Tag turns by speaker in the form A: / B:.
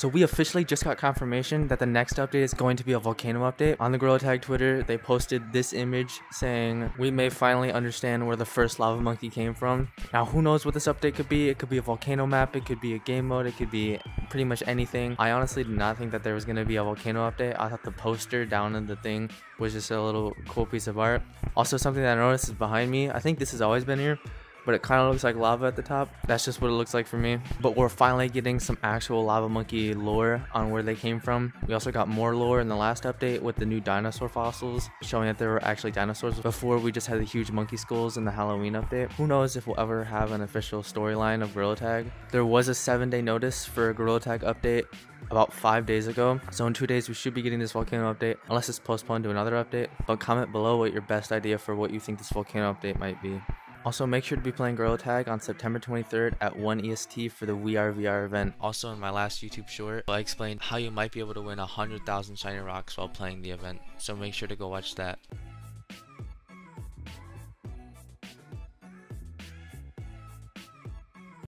A: So we officially just got confirmation that the next update is going to be a volcano update. On the Gorilla Tag Twitter, they posted this image saying, we may finally understand where the first lava monkey came from. Now, who knows what this update could be? It could be a volcano map, it could be a game mode, it could be pretty much anything. I honestly did not think that there was going to be a volcano update. I thought the poster down in the thing was just a little cool piece of art. Also, something that I noticed is behind me. I think this has always been here, but it kind of looks like lava at the top. That's just what it looks like for me. But we're finally getting some actual lava monkey lore on where they came from. We also got more lore in the last update with the new dinosaur fossils, showing that there were actually dinosaurs before we just had the huge monkey skulls in the Halloween update. Who knows if we'll ever have an official storyline of Gorilla Tag. There was a 7 day notice for a Gorilla Tag update about five days ago. So in two days, we should be getting this volcano update, unless it's postponed to another update. But comment below what your best idea for what you think this volcano update might be. Also, make sure to be playing Gorilla Tag on September 23rd at 1 EST for the WeAreVR event. Also, in my last YouTube short, I explained how you might be able to win 100,000 shiny rocks while playing the event, so make sure to go watch that.